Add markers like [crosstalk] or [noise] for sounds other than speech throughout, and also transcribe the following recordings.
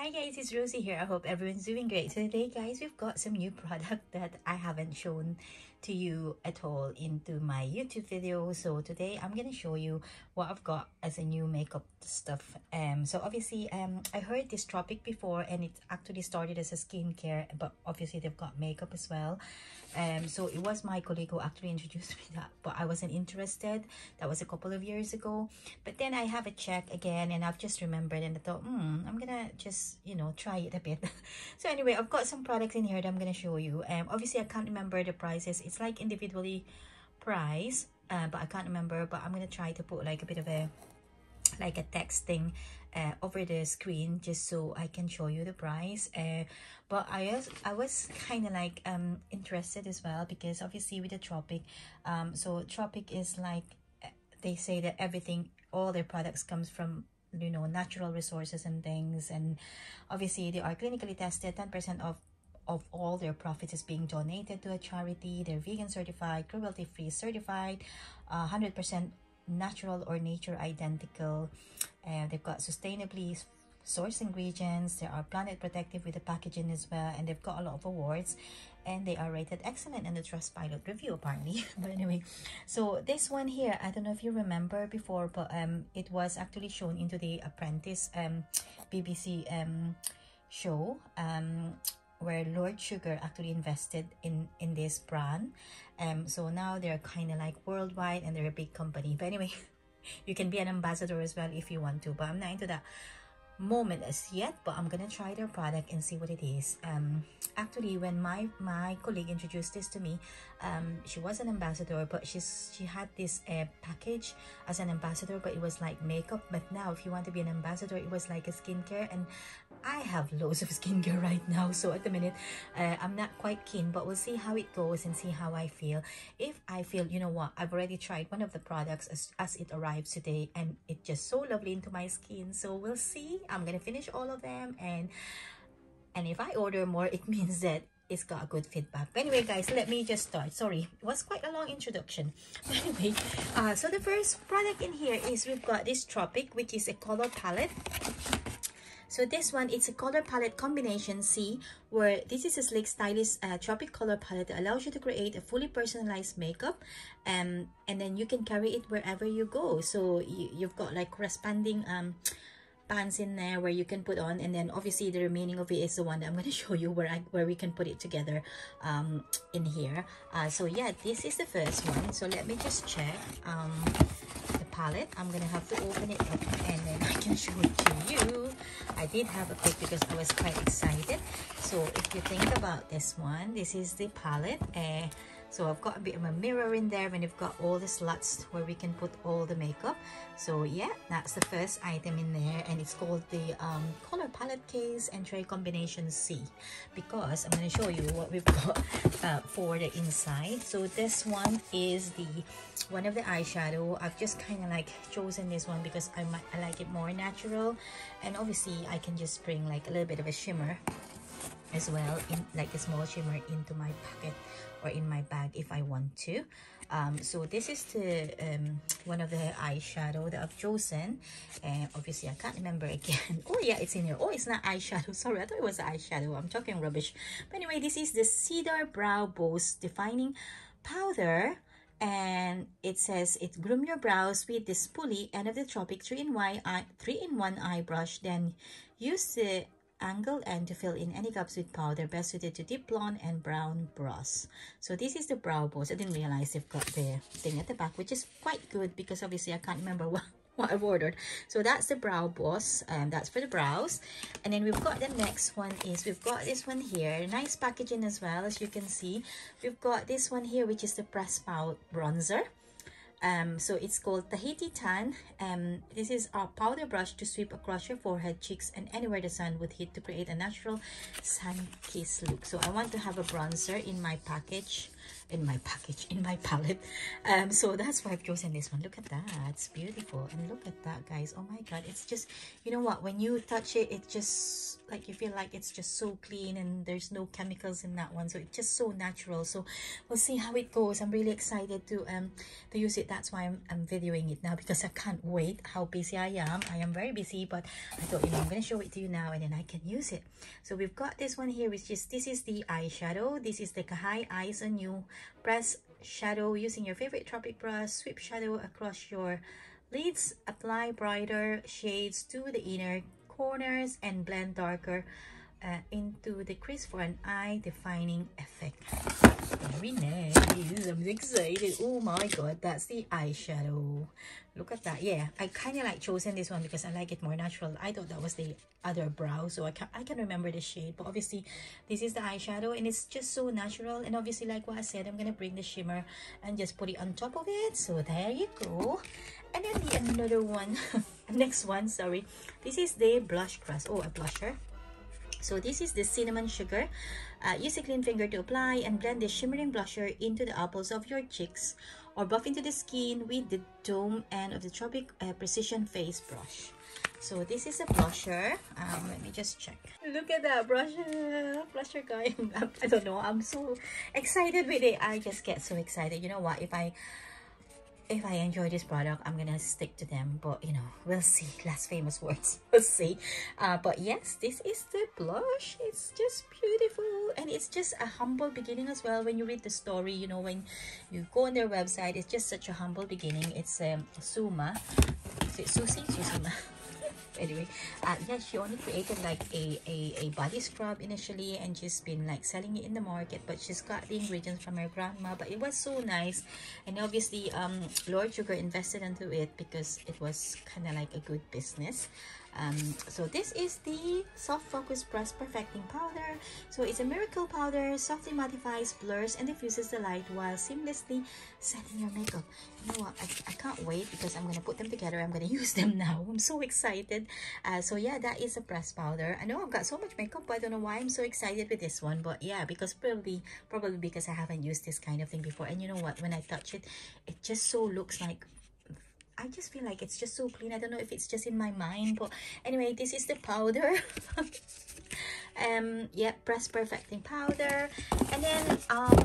Hi guys, it's Rosie here. I hope everyone's doing great. Today guys, we've got some new product that I haven't shown to you at all into my YouTube video. So today I'm gonna show you what I've got as a new makeup stuff. Um, so obviously um, I heard this Tropic before and it actually started as a skincare, but obviously they've got makeup as well. Um, so it was my colleague who actually [laughs] introduced me that, but I wasn't interested. That was a couple of years ago. But then I have a check again and I've just remembered and I thought, hmm, I'm gonna just, you know, try it a bit. [laughs] so anyway, I've got some products in here that I'm gonna show you. Um, obviously I can't remember the prices. It's like individually priced, uh, but I can't remember, but I'm gonna try to put like a bit of a, like a text thing uh, over the screen just so I can show you the price. Uh, but I was, I was [laughs] kind of like um, interested as well because obviously with the Tropic, um, so Tropic is like, uh, they say that everything, all their products comes from you know natural resources and things and obviously they are clinically tested 10 percent of of all their profits is being donated to a charity. They're vegan certified cruelty free certified 100 percent natural or nature identical. Uh, they've got sustainably sourced ingredients. They are planet protective with the packaging as well and they've got a lot of awards. And they are rated excellent in the Trustpilot review apparently. [laughs] But anyway so this one here I don't know if you remember before but um it was actually shown into the Apprentice um BBC um show. Um where Lord Sugar actually invested in in this brand. Um so now they're kind of like worldwide and they're a big company. But anyway [laughs] you can be an ambassador as well if you want to. But i'm not into that moment as yet but i'm gonna try their product and see what it is. Um actually when my my colleague introduced this to me um she was an ambassador but she's she had this uh, package as an ambassador but it was like makeup. But now if you want to be an ambassador it was like a skincare. And I have loads of skincare [laughs] right now so at the minute uh, I'm not quite keen but we'll see how it goes and see how I feel. If I feel you know what I've already tried one of the products as, as it arrives today and it just so lovely into my skin. So we'll see. I'm gonna finish all of them and and if I order more it [laughs] means that it's got a good feedback. But anyway guys let me just start. Sorry it was quite a long introduction. But [laughs] anyway uh, so the first product in here is we've got this tropic which is a color palette so this one, it's a color palette combination C, where this is a sleek, stylish uh, tropic color palette that allows you to create a fully personalized makeup. Um, and then you can carry it wherever you go. So you, you've got like corresponding um, pants in there where you can put on and then obviously the remaining of it is the one that I'm going [laughs] to show you where I where we can put it together um, in here uh, so yeah this is the first one so let me just check um, the palette. I'm gonna have to open it up and then I can [laughs] show it to you. I did have a pic because I was quite excited. So if you think about this one, this is the palette. Uh, so I've got a bit of a mirror in there and you've got all the slots where we can put all the makeup. So yeah, that's the first item in there and it's called the um, color palette case and tray combination C because I'm going to show you what we've [laughs] got uh, for the inside. So this one is the one of the eyeshadow. I've just kind of like chosen this one because I, might, I like it more natural and obviously I can just bring like a little bit of a shimmer as well in like a small shimmer into my pocket or in my bag if I want to. Um, so this is the um, one of the eyeshadow that I've chosen. And obviously I can't remember again. [laughs] Oh yeah it's in here. Oh it's not eyeshadow. [laughs] Sorry I thought it was eyeshadow. I'm talking rubbish. But anyway this is the Cedar Brow Boost Defining Powder. And it says it groom your brows with this Spoolie end of the tropic 3-in-1 eye 3-in-1 eye brush then use the angle and to fill in any gaps with powder best suited to deep blonde and brown brows so this is the brow boost i didn't realize they've got the thing at the back which is quite good because obviously i can't remember [laughs] what what I've ordered. So that's the brow boss. and um, that's for the brows. And then we've got the next one is we've got this one here. Nice packaging as well as you can see. We've got this one here which is the press pout bronzer. Um, so it's called Tahiti Tan. Um, this is a powder brush to sweep across your forehead, cheeks, and anywhere the sun would hit to create a natural sun kiss look. So I want to have a bronzer in my package, in my package, in my palette. Um, so that's why I've chosen this one. Look at that. It's beautiful. And look at that, guys. Oh my God. It's just, you know what? When you touch it, it just like you feel like it's just so clean and there's no chemicals in that one. So it's just so natural. So we'll see how it goes. I'm really excited to um to use it. That's why i'm, I'm videoing it now because i can't wait how busy i am. I am very busy but i thought you know i'm gonna show it to you now and then i can use it. So we've got this one here which is this is the eyeshadow. This is the kahai eyes on you press shadow. Using your favorite tropic brush sweep shadow across your lids apply brighter shades to the inner corners and blend darker uh, into the crease for an eye defining effect. Very nice. I'm excited. Oh my god that's the eyeshadow. Look at that. Yeah i kind of like chosen this one because i like it more natural. I thought that was the other brow so i can i can remember the shade but obviously this is the eyeshadow and it's just so natural. And obviously like what i said i'm gonna bring the shimmer and just put it on top of it. So there you go. And then the another one [laughs] next one sorry. This is the blush crush oh a blusher so this is the cinnamon sugar. Uh, use a clean finger to apply and blend the shimmering blusher into the apples of your cheeks or buff into the skin with the dome end of the tropic uh, precision face brush. So this is a blusher. Um let me just check. Look at that blusher blusher guy. [laughs] I don't know. I'm so excited with it. I just get so excited. You know what? If i if I enjoy this product, I'm gonna stick to them. But you know, we'll see. [laughs] Last famous words. [laughs] We'll see. Uh, but yes, this is the blush. It's just beautiful, and it's just a humble beginning as well. When you read the story, you know, when you go on their website, it's just such a humble beginning. It's um, Suma. Is it Susie? [laughs] anyway uh yeah she only created like a, a a body scrub initially and she's been like selling it in the market but she's got the ingredients from her grandma but it was so nice. And obviously um lord sugar invested into it because it was kind of like a good business um, so this is the soft focus brush perfecting powder. So it's a miracle powder softly modifies blurs and diffuses the light while seamlessly setting your makeup. You know what? I, I can't wait because i'm gonna put them together. I'm gonna [laughs] use them now. I'm so excited. Uh, so yeah that is a pressed powder. I know i've got so much makeup but i don't know why i'm so excited with this one. But yeah because probably probably because i haven't used this kind of thing before. And you know what? When i touch it it just so looks like I just feel like it's just so clean. I don't know if it's just in my mind, but anyway, this is the powder. [laughs] um, yeah, press perfecting powder, and then um,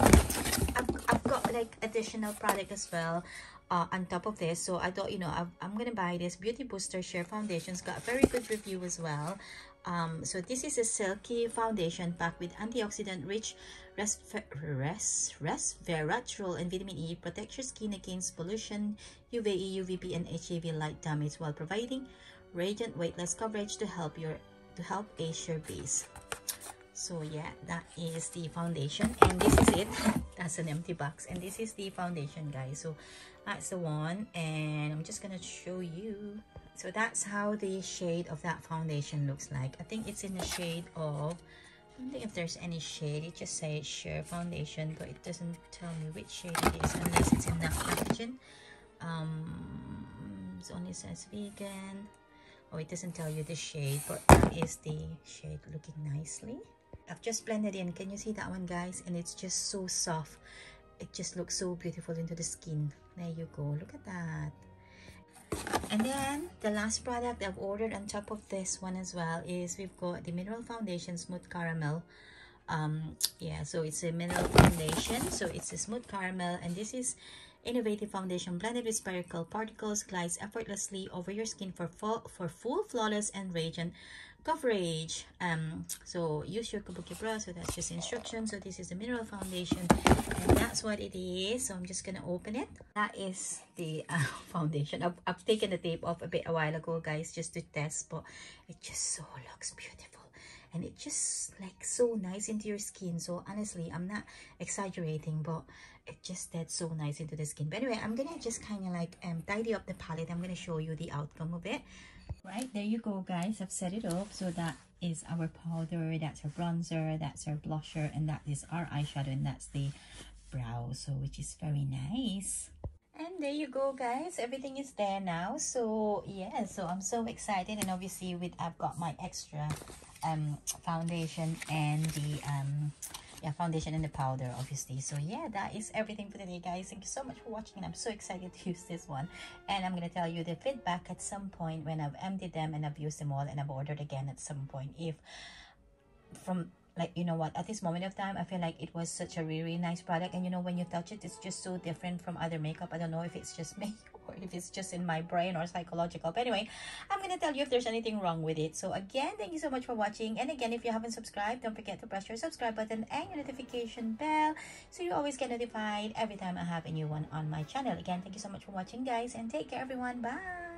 I've I've got like additional product as well. Uh, on top of this so i thought you know i am gonna buy this beauty booster sheer foundations got a very good review as well um, so this is a silky foundation packed with antioxidant rich res res resveratrol and vitamin E protects your skin against pollution, UVA, UVB, and HAV light damage while providing radiant weightless coverage to help your to help age your base. So yeah, that is the foundation and this is it. That's an empty box and this is the foundation guys. So that's the one and I'm just gonna show you. So that's how the shade of that foundation looks like. I think it's in the shade of I don't think if there's any shade it just says sheer foundation but it doesn't tell me which shade it is unless it's in that packaging. Um it only says vegan. Oh it doesn't tell you the shade but that is the shade looking nicely i've just blended in. Can you see that one guys? And it's just so soft. It just looks so beautiful into the skin. There you go. Look at that. And then the last product I've ordered on top of this one as well is we've got the Mineral Foundation Smooth Caramel. Um, yeah, so it's a mineral foundation. So it's a smooth caramel and this is innovative foundation blended with spherical particles glides effortlessly over your skin for full, for full flawless and radiant coverage um so use your kabuki brush so that's just instruction so this is the mineral foundation and that's what it is. So i'm just gonna open it. That is the [laughs] uh, foundation. I've, I've taken the tape off a bit a while ago guys just to test but it just so looks beautiful. And it just like so nice into your skin. So honestly i'm not exaggerating but it just did so nice into the skin. But anyway i'm gonna just kind of like um tidy up the palette. I'm gonna show you the outcome of it right there you go guys. I've set it up. So that is our powder that's our bronzer that's our blusher and that is our eyeshadow and that's the brow. So which is very nice. And there you go guys. Everything is there now. So yeah so i'm so excited. And obviously with i've got my extra um foundation and the um yeah foundation and the powder obviously. So yeah that is everything for today guys. Thank you so much for watching and i'm so excited to use this one. And i'm gonna tell you the feedback at some point when i've emptied them and i've used them all and i've ordered again at some point. If from like you know what at this moment of time i feel like it was such a really, really nice product. And you know when you touch it it's just so different from other makeup. I don't know if it's just [laughs] me or if it's just in my brain or psychological. But anyway i'm gonna tell you if there's anything wrong with it. So again thank you so much for watching. And again if you haven't subscribed don't forget to press your subscribe button and your notification bell so you always get notified every time i have a new one on my channel. Again thank you so much for watching guys and take care everyone. Bye